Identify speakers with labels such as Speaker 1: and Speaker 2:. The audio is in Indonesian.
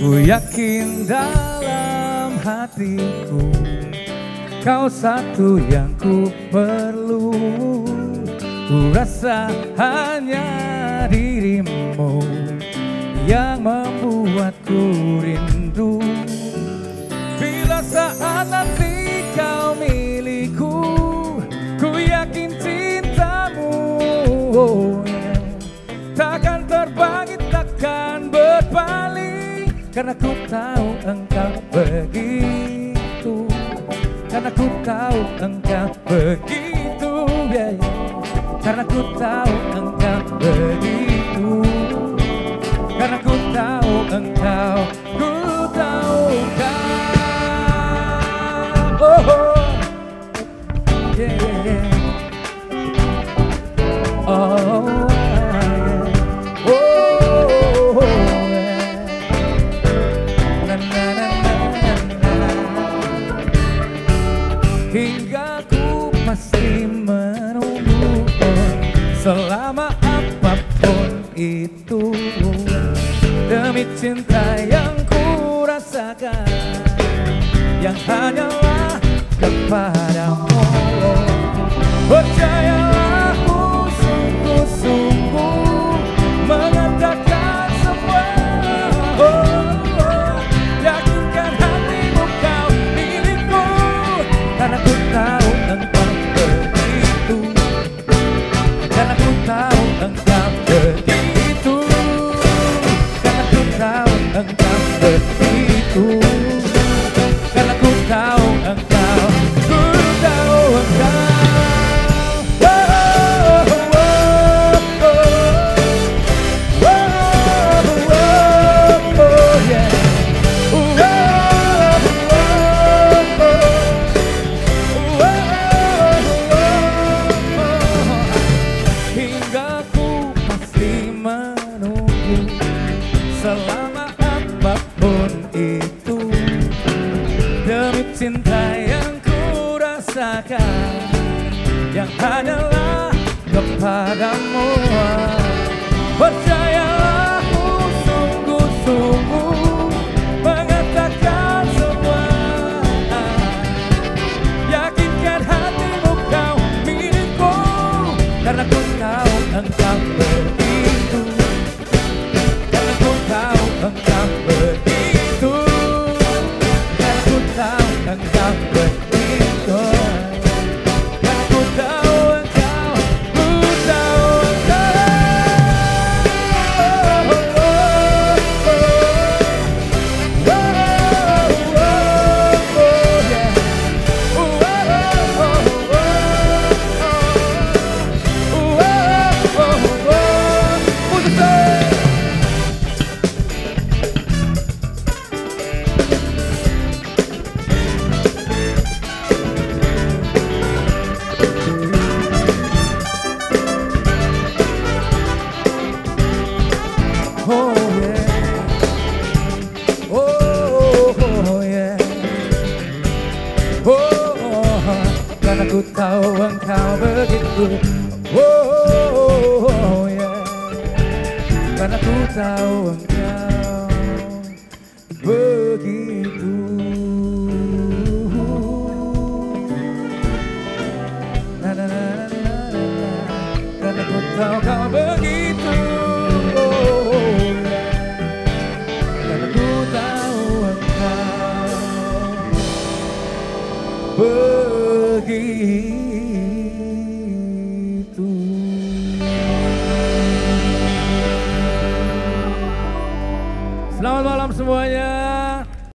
Speaker 1: Ku yakin dalam hatiku kau satu yang ku perlu. Ku rasa hanya dirimu membuatku rindu Bila saat nanti kau milikku Ku yakin cintamu oh, yeah. Takkan terbagi, takkan berpaling Karena ku tahu engkau begitu Karena ku tahu engkau begitu yeah. Karena ku tahu engkau engkau Ku tahu engkau oh, oh. Yeah, yeah. Oh, yeah. Oh, yeah. Cinta yang ku rasakan Yang hanyalah kepadamu. Percayalah cinta yang ku rasakan Yang hanyalah kepadamu. Percayalah Oh, karena ku tahu engkau begitu. Oh, oh yeah. Karena ku tahu engkau begitu. Begitu. Selamat malam semuanya.